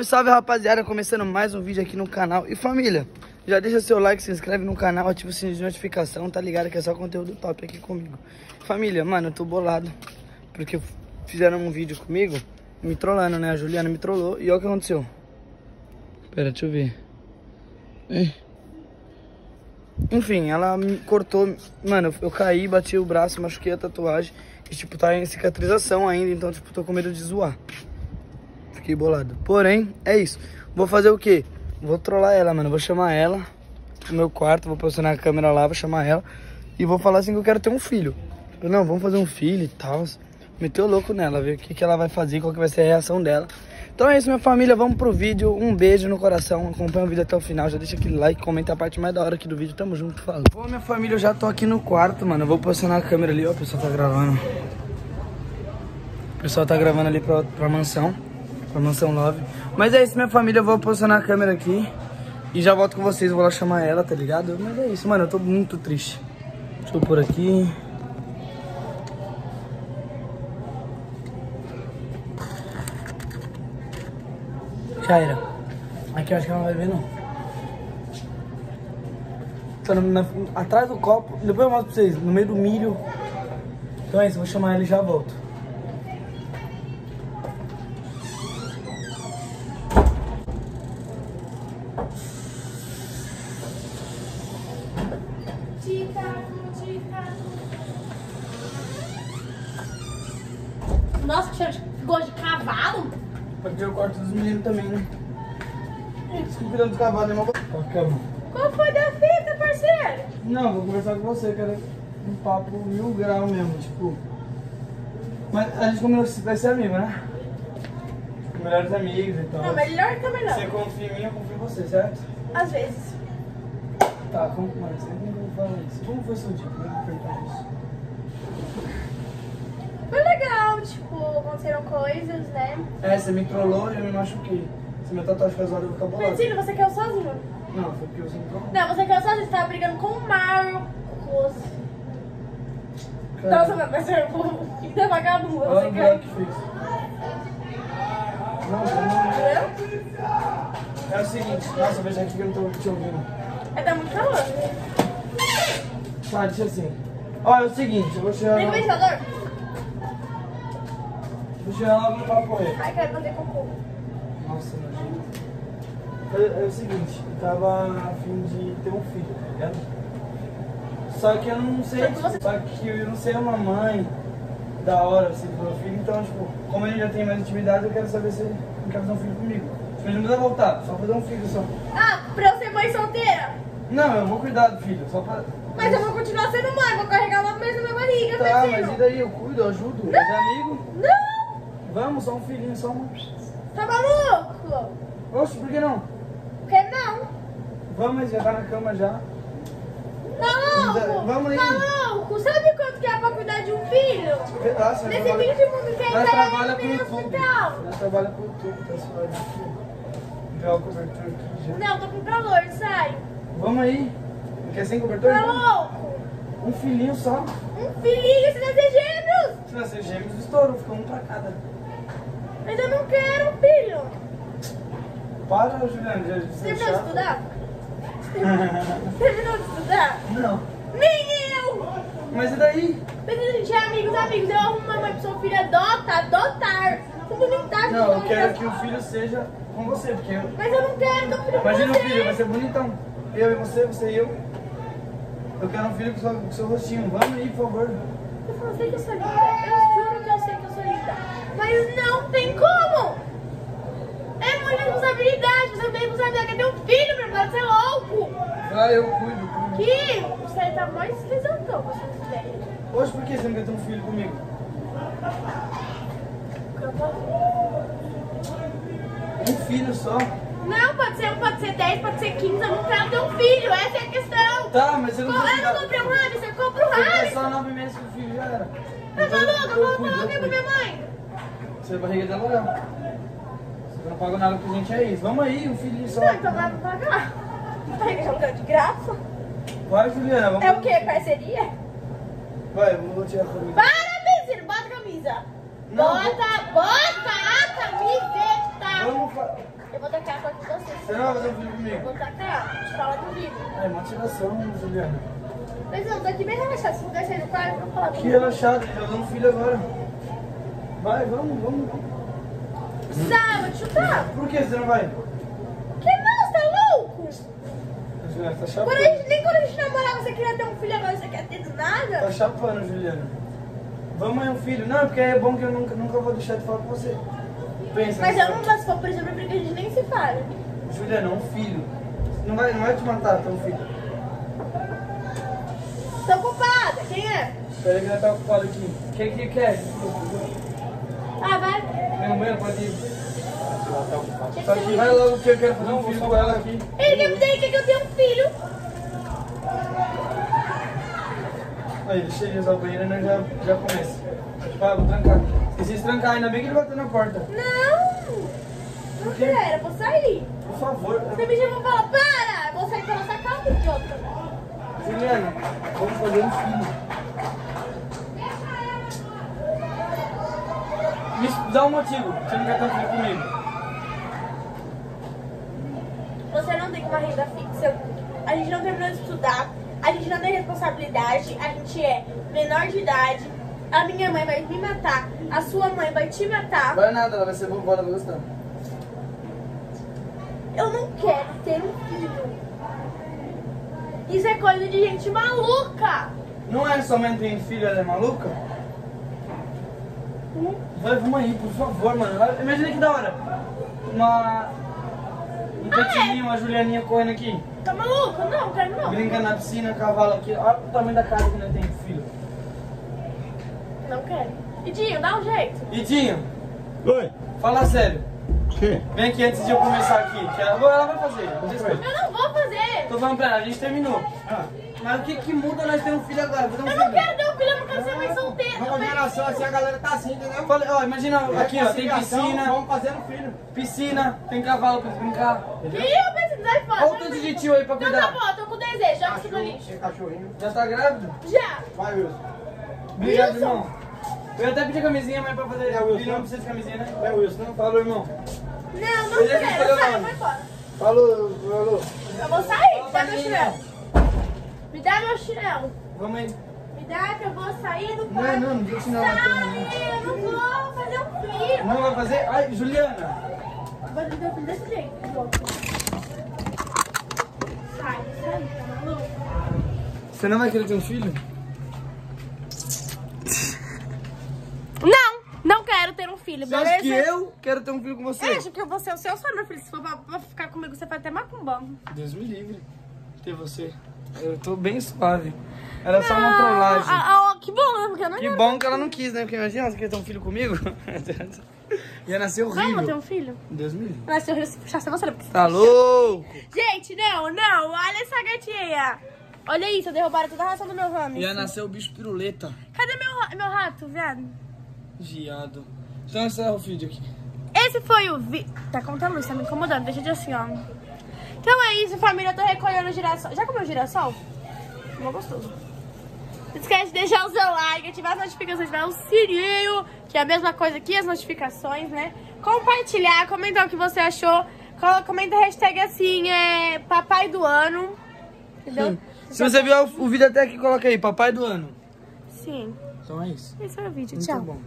Salve, salve rapaziada, começando mais um vídeo aqui no canal. E família, já deixa seu like, se inscreve no canal, ativa o sininho de notificação Tá ligado que é só conteúdo top aqui comigo. Família, mano, eu tô bolado Porque fizeram um vídeo comigo Me trollando, né, a Juliana me trollou E olha o que aconteceu. Pera, deixa eu ver. Ei. Enfim, ela me cortou Mano, eu caí, bati o braço, machuquei a tatuagem E tipo, tá em cicatrização ainda Então, tipo, tô com medo de zoar Fiquei bolado. Porém, é isso. Vou fazer o quê? Vou trollar ela, mano. Vou chamar ela no meu quarto, vou posicionar a câmera lá, vou chamar ela. E vou falar assim que eu quero ter um filho. Eu, não, vamos fazer um filho e tal. Meteu louco nela, ver o que, que ela vai fazer, qual que vai ser a reação dela. Então é isso, minha família. Vamos pro vídeo. Um beijo no coração. Acompanha o vídeo até o final. Já deixa aquele like, comenta a parte mais da hora aqui do vídeo. Tamo junto, fala. Bom, minha família, eu já tô aqui no quarto, mano. Eu vou posicionar a câmera ali, ó. O pessoal tá gravando. O pessoal tá gravando ali pra, pra mansão pra Mansão Love. Mas é isso, minha família. Eu vou posicionar a câmera aqui. E já volto com vocês. Vou lá chamar ela, tá ligado? Mas é isso, mano. Eu tô muito triste. Deixa eu pôr aqui. Já era. Aqui eu acho que ela não vai ver, não. Tá no, na, atrás do copo. Depois eu mostro pra vocês. No meio do milho. Então é isso. Vou chamar ela e já volto. Nossa, que cheiro de gosto de cavalo. Porque eu corto dos meninos também, né? Desculpa cuidando do cavalo, né, irmão? Calma. Qual foi da fita, parceiro? Não, vou conversar com você, cara. Um papo mil grau mesmo, tipo. Mas a gente combinou que vai ser amigo, né? Tipo, melhores amigos e tal. Não, melhor também Você não. confia em mim, eu confio em você, certo? Às vezes. Tá, como, você nem como falar isso. Como foi seu dia? Como é que perguntar isso? Foi legal, tipo, aconteceram coisas, né? É, você me trollou e eu me machuquei. Se meu tatuagem faz hora, eu vou ficar bolado. Francine, você quer eu sozinho? Não, foi porque você me trollou. Não, você quer eu sozinho, você tava brigando com o Marcos. Cara, Nossa, mano, mas eu que tá vagabundo, Olha você o quer. buraco que fez. Não, não. Entendeu? É o seguinte, nossa, veja aqui que eu não tô te ouvindo. É, tá muito calor. Tá, deixa assim. Ó, é o seguinte, eu vou chegar. O ventilador. Lá no papo aí. Ai, quero fazer cocô. Nossa, imagina. É, é o seguinte, eu tava a fim de ter um filho, tá ligado? Só que eu não sei. Só que você- Só que eu não sei uma mãe da hora assim pro meu filho, então, tipo, como ele já tem mais intimidade, eu quero saber se ele não quer fazer um filho comigo. Tipo, ele não precisa voltar, só fazer um filho só. Ah, pra eu ser mãe solteira? Não, eu vou cuidar do filho, só pra. Mas eu vou continuar sendo mãe, vou carregar nove meses na minha barriga, Tá, mas e daí? Eu cuido, eu ajudo, é amigo. Não! Vamos, só um filhinho, só um. Tá maluco? Oxe, por que não? Por que não? Vamos, já tá na cama já. Tá louco? Vamos aí. Tá louco? Sabe quanto que é pra cuidar de um filho? Pedaço, Nesse trabalha- vídeo de mundo que Nós tá trabalha aí com o no hospital. Nós trabalha com o YouTube, tá suave aqui. Já o cobertor aqui já. Não, tô com calor, sai. Vamos aí. Quer sem cobertor? Tá louco? Um filhinho só. Um filhinho, se nascer gêmeos. Se nascer gêmeos, estouro. Fica um pra cada. Mas eu não quero um filho. Para, Juliana. Já, Você você terminou de chato. estudar? Terminou de estudar? Não. Nem eu! Mas e daí? Mas a gente é amigos, amigos. Eu arrumo uma mãe pro seu filho adota, adotar. Complementar. Não, eu quero que o filho seja com você, porque eu... Mas eu não quero ter um filho com Imagina o você. filho, vai ser bonitão. Eu e você, você e eu. Eu quero um filho com seu, com seu rostinho. Vamos aí, por favor. Eu sei que eu sou linda. Eu juro que eu sei que eu sou linda. Mas não tem como! É muita responsabilidade. Você tem responsabilidade. Quer ter um filho, meu irmão? Você é louco! Ah, eu cuido. cuido. Que você tá mais esquisitão com essa ideia. Hoje, por que você não quer ter um filho comigo? Um filho só. Não, pode ser um, pode ser dez, pode ser quinze. Eu não quero ter um filho. Essa é a questão. Tá, mas você não Eu precisa... não comprei um hamster, compra um Você quer hamster. só nove meses com o filho, já era. Tá Então, maluco? Eu vou falar o que eu pra minha mãe? Você é barriga dela, não. Você não paga nada pra gente, é isso. Vamos aí, um filhinho só. Não, então vai pagar. Vai jogar de graça? Vai, Juliana, vamos. É o quê? Parceria? Vai, eu vou tirar a família. Para, Bezerro, bota a camisa. Não, bota, bota a camiseta. Vamos fa... Eu vou tacar a foto de você. Você não vai fazer um Eu comigo? vou tacar. Te fala do vídeo. É, motivação, Juliana. Mas não, tô aqui bem relaxado. Se pudesse ir no quarto, eu vou falar Que com relaxado, já dando um filho agora. Vai, vamos, vamos. você. Tá, vou te chutar. Por que você não vai? Que não, você tá louco? Juliana, tá Quando chapando. gente, nem quando a gente namorava, você queria ter um filho, agora você quer ter do nada? Tá chapando, Juliana. Vamos aí, um filho. Não, porque é bom que eu nunca, nunca vou deixar de falar com você. Pensa. Mas eu não se for por exemplo, porque a gente nem se fala. Juliana, um filho. Não vai, não vai te matar, teu filho. Tô ocupada, quem é? Espera que ela tá ocupado aqui. O que que quer? Ah, vai. Minha mãe pode ir. Só que vai logo que eu quero fazer um filho com ela aqui. Ele quer me dizer que eu tenho um filho. Aí, usar o banheiro e nós já, já começa. Vai, vou trancar. Esqueci de trancar, ainda bem que ele bateu na porta. Não! Não quê? quero, eu vou sair. Por favor. Você me chama e fala, para! Eu vou sair pela sua casa, idiota. Juliana, vamos fazer um filho. Me dá um motivo. Você não quer ter um filho comigo. Você não tem uma renda fixa. A gente não estudar. A gente não tem responsabilidade. A gente é menor de idade. A minha mãe vai me matar. A sua mãe vai te matar. Vai nada, ela vai ser ela vai gostar. Eu não quero ter um filho. Isso é coisa de gente maluca. Não é sua mãe tem filho, ela é maluca? Vai, vamos aí, por favor, mano. Imagina que da hora. Uma. Um petininho, uma Julianinha correndo aqui. Tá maluco? Não, quero não. Brincando na piscina, cavalo aqui. Olha o tamanho da casa que nós temos, filho. Não quero. Idinho, dá um jeito. Idinho, Oi. fala sério. Que? Vem aqui antes de eu começar aqui. Que ela, ela vai fazer. Desculpa. Eu não vou fazer. Tô falando pra ela, a gente terminou. Mas o que, que muda nós ter um filho agora? Um Eu filho. não quero ter eu quero ser mãe solteira. Nova geração, assim a galera tá assim, entendeu? Falei, ó, imagina aqui, ó, tem piscina, Vamos fazendo filho. piscina, tem cavalo pra brincar. E eu preciso dar fora. Olha o tanto de tio aí pra Então tá cuidar. bom, tô com desejo. Joga isso no lixo. Tem cachorrinho. Já tá grávida? Já. Vai, Wilson. Obrigado, Wilson. irmão. Eu até pedi camisinha, mas pra fazer É, Wilson. filho não precisa de camisinha, né? É, Wilson. Não. Falou, irmão. Não, não quero. escolheu Sai, nome. vai embora. Falou, falou. Eu vou sair. Me dá meu chinelo. Me dá meu chinelo. Vamos aí. Que eu vou sair do Não, quarto. não, não deixa chinelo na cama, Sai, eu não vou fazer um filho. Não vai fazer? Ai, Juliana. Vou fazer um filho desse jeito. Sai, sai, tá maluco? Você não vai querer ter um filho? Não, não quero ter um filho, Você acha que eu quero ter um filho com você? Eu acho que eu vou ser o seu sonho, meu filho. Se for pra, pra ficar comigo, você vai ter macumbão. Deus me livre ter você. Eu tô bem suave. Era só uma trollagem. Ah, ah, que bom, né? Porque eu não Que bom que ela não quis, né? Porque imagina, você quer ter um filho comigo? Ia nascer Vamos ter horrível. um filho? Deus me livre. Mas se eu puxasse você, porque... Tá louco? Gente, não, não. Olha essa gatinha. Olha isso, derrubaram toda a ração do meu hamster. Ia nascer o bicho piruleta. Cadê meu, meu rato, viado? Viado. Então esse é o vídeo aqui. Esse foi o vídeo... Tá contando luz, tá me incomodando. Deixa de assim, ó. Então é isso, família. Eu tô recolhendo girassol. Já comeu girassol? Ficou gostoso. Não esquece de deixar o seu like, ativar as notificações, ativar o sininho, que é a mesma coisa que as notificações, né? Compartilhar, comentar o que você achou. Comenta a hashtag assim, é papai do ano. Entendeu? Se você viu o, o vídeo até aqui, coloca aí, papai do ano. Sim. Então é isso. Esse foi o vídeo. Muito Tchau. bom.